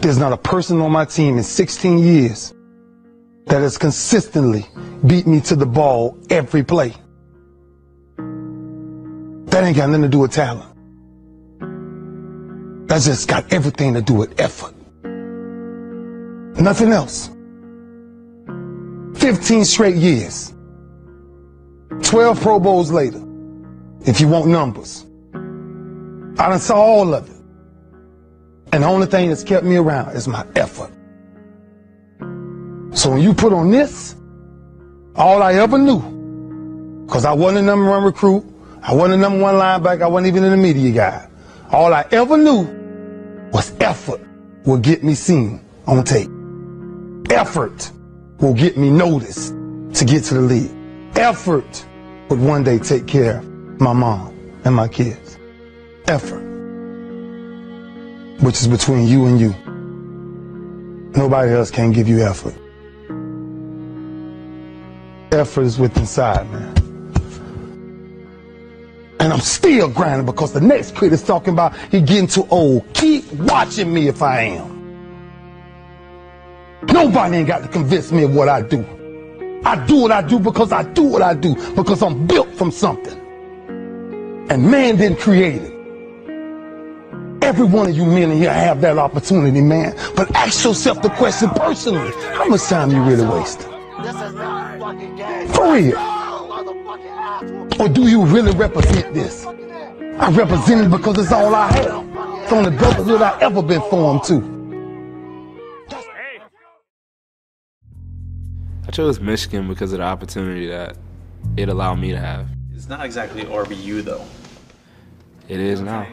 There's not a person on my team in 16 years that has consistently beat me to the ball every play. That ain't got nothing to do with talent. That's just got everything to do with effort. Nothing else. 15 straight years. 12 Pro Bowls later, if you want numbers. I done saw all of it. And the only thing that's kept me around is my effort. So when you put on this, all I ever knew, because I wasn't a number one recruit, I wasn't a number one linebacker, I wasn't even in the media guy. All I ever knew was effort will get me seen on tape. Effort will get me noticed to get to the league. Effort would one day take care of my mom and my kids. Effort. Which is between you and you. Nobody else can give you effort. Effort is within inside, man. And I'm still grinding because the next kid is talking about he getting too old. Keep watching me if I am. Nobody ain't got to convince me of what I do. I do what I do because I do what I do because I'm built from something. And man didn't create it. Every one of you men in here have that opportunity, man. But ask yourself the question personally. How much time you really wasting? For real. Or do you really represent this? I represent it because it's all I have. It's on the brotherhood I ever been formed to. I chose Michigan because of the opportunity that it allowed me to have. It's not exactly RBU though. It is now.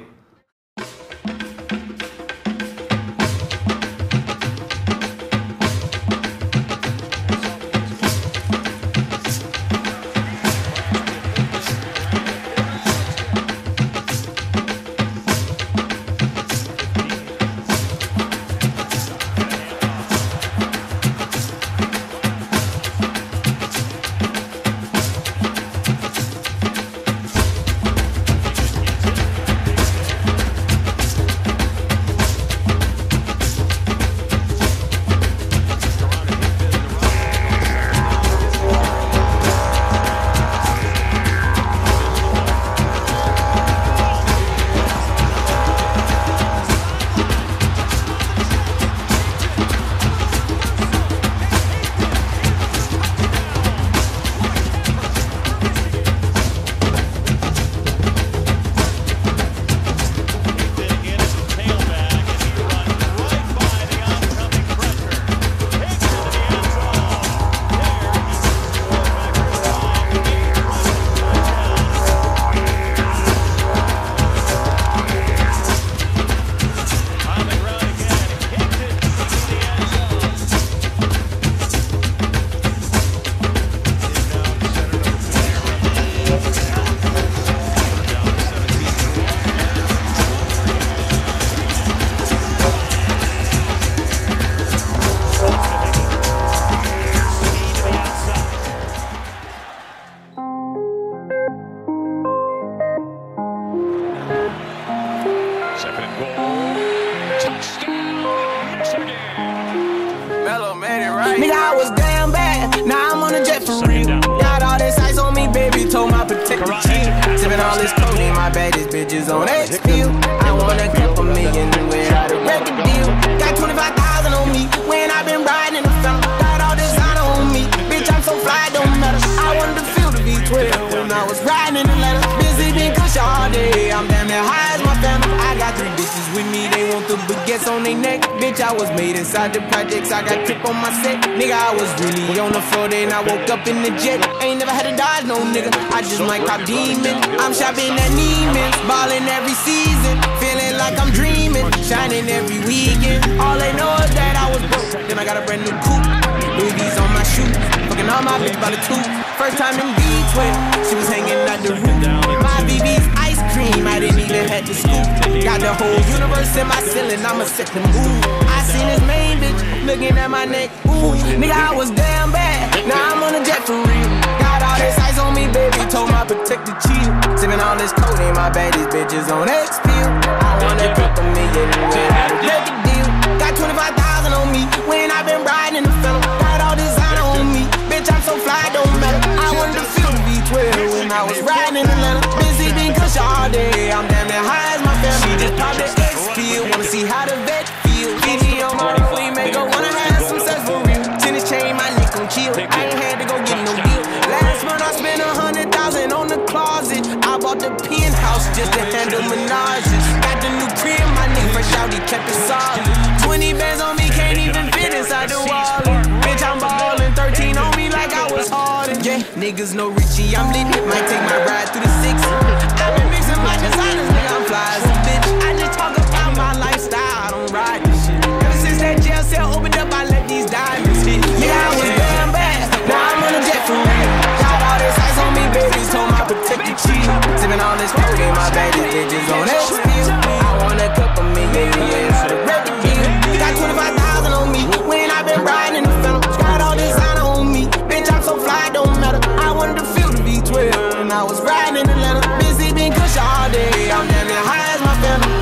Nigga, I was damn bad. Now I'm on a jet for real. Got all this ice on me, baby. Told my protective Karate. chief. Sipping all this codeine, my baddest bitches on X field. I want a couple million without a record deal. Got 25,000 on me when i been riding bitches with me. They want the baguettes on their neck. Bitch, I was made inside the projects. I got tip on my set. Nigga, I was really on the floor. Then I woke up in the jet. Ain't never had to dodge no nigga. I just might cop demon. I'm shopping at Neiman's. Ballin' every season. Feeling like I'm dreaming. Shining every weekend. All they know is that I was broke. Then I got a brand new coupe. Louis on my shoes. Fucking all my bitch by the two. First time in B12. She was hanging out the roof. My BB's ice cream. I didn't even have to scoop. Got the whole universe in my ceiling. I'ma set the mood. I seen this main bitch looking at my neck. Ooh, nigga, I was damn bad. Now I'm on a jet for real. Got all this ice on me, baby. Told my protector cheater. Sipping all this codeine, my baddest bitches on X chill. I ain't had to go get no deal. Last month I spent a hundred thousand on the closet. I bought the penthouse just to handle menages. Got the new crib, my nigga fresh out, he kept it solid. 20 bands on me, can't even fit inside the wallet. Bitch, I'm ballin', 13 on me like I was Harden. Yeah, niggas know Richie, I'm lit. Might take my ride through the bitches on that. I want a couple million, yeah, out of record. Got 25,000 on me when I been riding in the phantom. Got all designer on me, bitch, I'm so fly, don't matter. I wanted to feel the V12 and I was riding in Atlanta. Busy been cush all day, I'm damn near high as my phantom.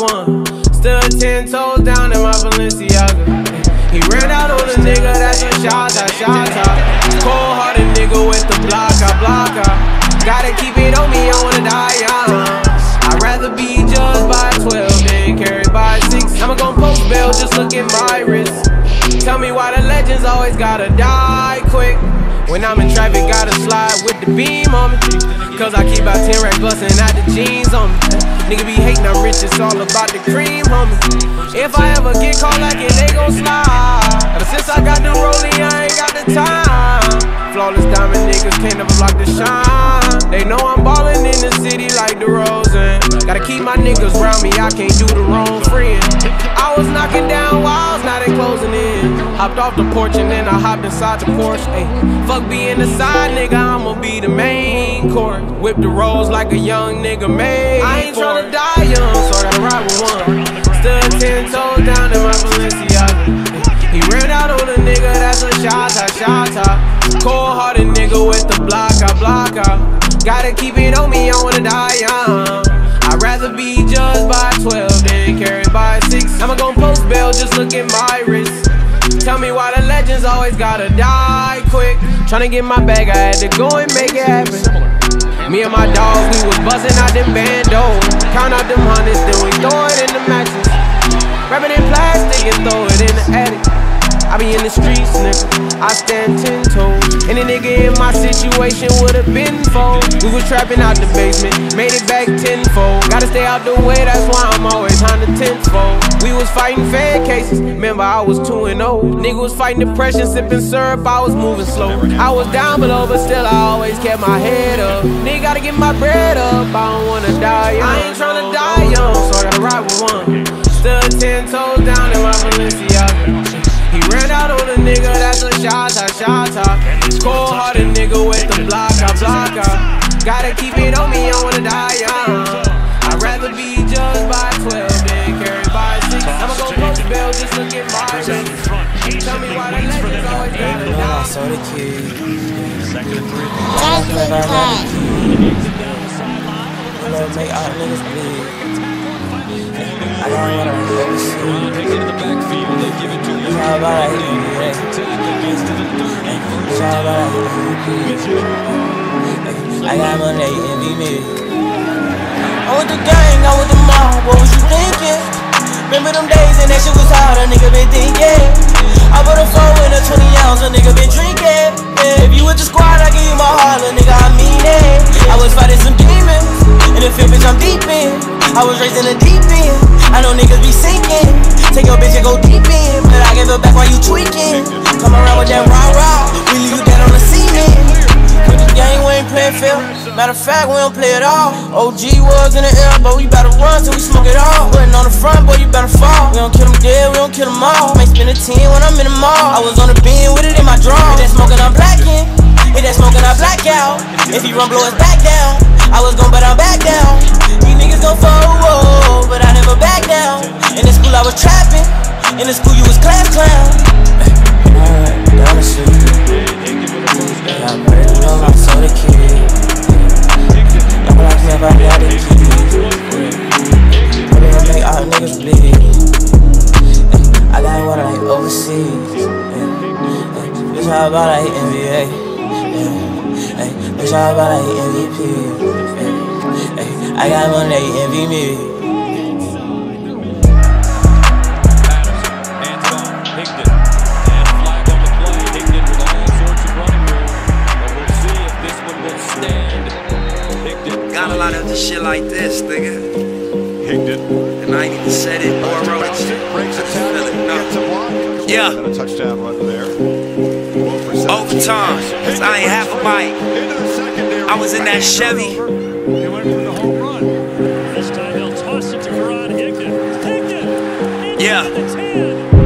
One. Stood ten toes down in my Balenciaga. He ran out on a nigga, that's a shot, a shot, Cold hearted nigga with the block, I block, I Gotta keep it on me, I wanna die young. I'd rather be judged by 12 than carried by 6. I'ma gon' post bail, just look at my wrist. Tell me why the legends always gotta die quick. When I'm in traffic, gotta slide with the beam on me. Cause I keep out 10 racks bustin' out the jeans on me. Nigga be hating, I'm rich, it's all about the cream, homie. If I ever get caught like it, they gon' slide. Ever since I got the rollie, I ain't got the time. Flawless diamond niggas can't never block the shine. They know I'm ballin' in the city like the Rosen. Gotta keep my niggas round me, I can't do the wrong friend. I was knocking down walls, now they. Hopped off the porch and then I hopped inside the Porsche. Ay, fuck being the side nigga, I'ma be the main court. Whip the rolls like a young nigga made. I ain't tryna die young, so I gotta ride with one. Stood ten toes down in my Balenciaga. He ran out on a nigga, that's a shot, a shot, Cold hearted nigga with the block, I block, I Gotta keep it on me, I wanna die young. I'd rather be judged by 12 than carried by 6. I'ma gon' post bail, just look at my always gotta die quick. Tryna get my bag, I had to go and make it happen. Me and my dogs, we was buzzing out them bandos. Count out them hundreds, then we throw it in the mattress. Wrap it in plastic and throw it in the attic. I be in the streets, nigga. I stand ten toes. Nigga in my situation would've been fold. We was trapping out the basement, made it back tenfold. Gotta stay out the way, that's why I'm always on the tenfold. We was fighting fed cases, remember I was 2 and 0. Nigga was fighting depression, sipping syrup, I was moving slow. I was down below, but still I always kept my head up. Nigga gotta get my bread up, I don't wanna die young. I ain't tryna die young, so I gotta ride with one. Stood ten toes I block, Gotta keep it on me, I wanna die young. I'd rather be judged by 12 than carried by 6. I'ma go post bail, just look at my wrist. Tell me why the legends always gotta I die. saw the kid. Second and three. Talking about You know, make all niggas bleed. I got what I never seen. Takes it to the backfield. They give it to you. all about that hit me, Tackle gets to the 30. It's all I got money, they envy me. I'm with the gang, I'm with the mob, what was you thinking? Remember them days and that shit was hard, a nigga been thinking. I put a four in a 20 ounce, a nigga been drinking. If you with the squad, I give you my heart, a nigga, I mean it. I was fighting some demons, in the field, bitch, I'm deep in. I was raised in the deep end, I know niggas be sinking. Take your bitch and go deep in, but I give it back while you tweaking. Come around with that rah rah, we leave you dead on the cement. Gang, we ain't playing fair. Matter of fact, we don't play at all. OG was in the air, but we better run till we smoke it all. Putting on the front, boy, you better fall. We don't kill them dead, we don't kill them all. Might spend a 10 when I'm in the mall. I was on the beam with it in my draw. If that smoking, I'm blacking. If that smoking, I black out. If he run, blow his back down. All about like NBA. Yeah. Hey, bitch, all about like MVP. Yeah. Hey, I got money, they envy me. Got a lot of shit like this, nigga. Higdon. And I ain't even said it or wrote it. Breaks a tackle, gets a block. Yeah. And a touchdown run there. Overtime. Cause I ain't have a mic. I was in that Chevy. He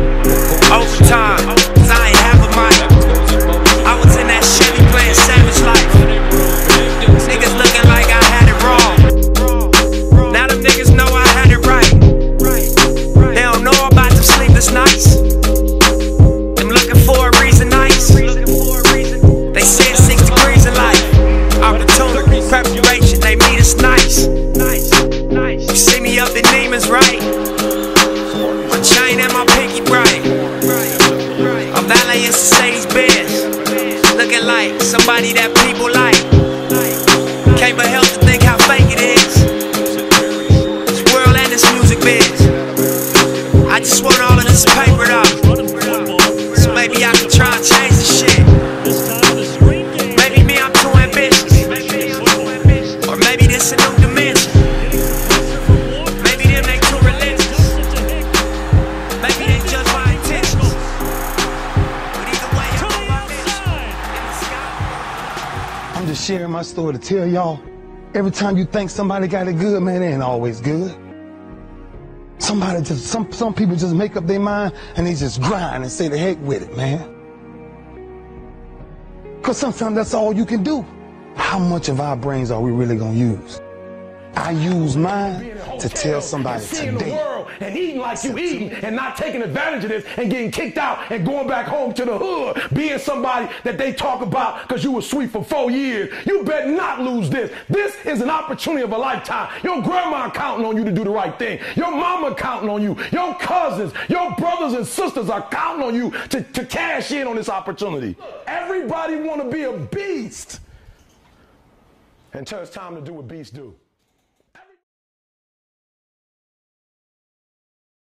tell y'all. Every time you think somebody got it good, man, they ain't always good. Somebody just, some, some people just make up their mind and they just grind and say the heck with it, man. Cause sometimes that's all you can do. How much of our brains are we really gonna use? I use mine to tell somebody seeing the today. world and eating like you eating and not taking advantage of this and getting kicked out and going back home to the hood, being somebody that they talk about because you were sweet for four years. You better not lose this. This is an opportunity of a lifetime. Your grandma counting on you to do the right thing. Your mama counting on you. Your cousins, your brothers and sisters are counting on you to, to cash in on this opportunity. Everybody want to be a beast until it's time to do what beasts do.